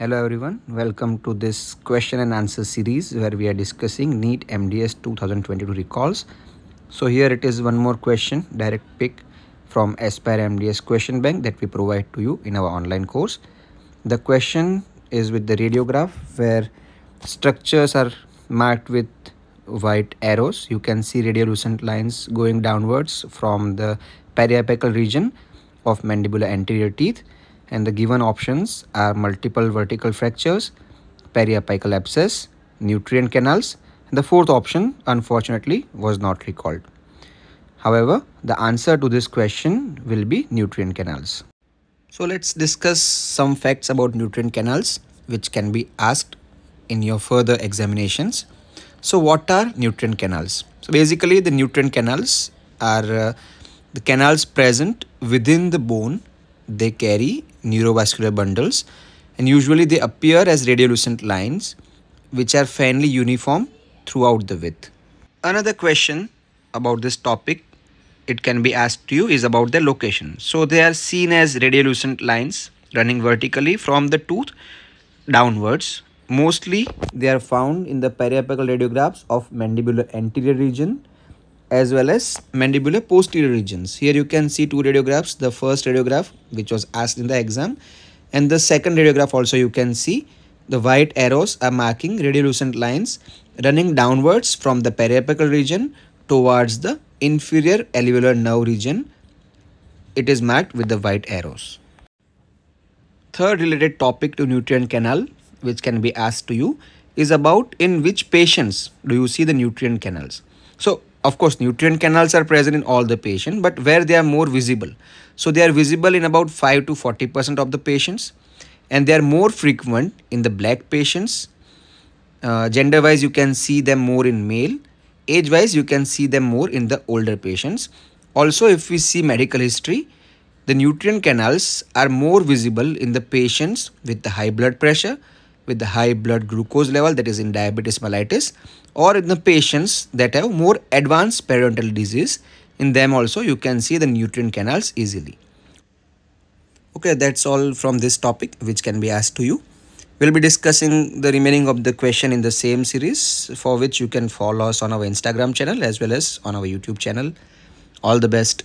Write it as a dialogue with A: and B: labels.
A: Hello everyone, welcome to this question and answer series where we are discussing NEET MDS 2022 recalls. So here it is one more question, direct pick from Aspire MDS question bank that we provide to you in our online course. The question is with the radiograph where structures are marked with white arrows. You can see radiolucent lines going downwards from the periapical region of mandibular anterior teeth and the given options are multiple vertical fractures, periapical abscess, nutrient canals the fourth option unfortunately was not recalled. However, the answer to this question will be nutrient canals. So let's discuss some facts about nutrient canals which can be asked in your further examinations. So what are nutrient canals? So basically the nutrient canals are uh, the canals present within the bone they carry neurovascular bundles and usually they appear as radiolucent lines which are fairly uniform throughout the width. Another question about this topic it can be asked to you is about their location. So they are seen as radiolucent lines running vertically from the tooth downwards. Mostly they are found in the periapical radiographs of mandibular anterior region as well as mandibular posterior regions. Here you can see two radiographs. The first radiograph which was asked in the exam and the second radiograph also you can see the white arrows are marking radiolucent lines running downwards from the periapical region towards the inferior alveolar nerve region. It is marked with the white arrows. Third related topic to nutrient canal which can be asked to you is about in which patients do you see the nutrient canals. So of course, nutrient canals are present in all the patient, but where they are more visible. So they are visible in about 5 to 40% of the patients and they are more frequent in the black patients. Uh, gender wise, you can see them more in male. Age wise, you can see them more in the older patients. Also, if we see medical history, the nutrient canals are more visible in the patients with the high blood pressure, with the high blood glucose level that is in diabetes mellitus or in the patients that have more advanced periodontal disease in them also you can see the nutrient canals easily. Okay that's all from this topic which can be asked to you. We'll be discussing the remaining of the question in the same series for which you can follow us on our instagram channel as well as on our youtube channel. All the best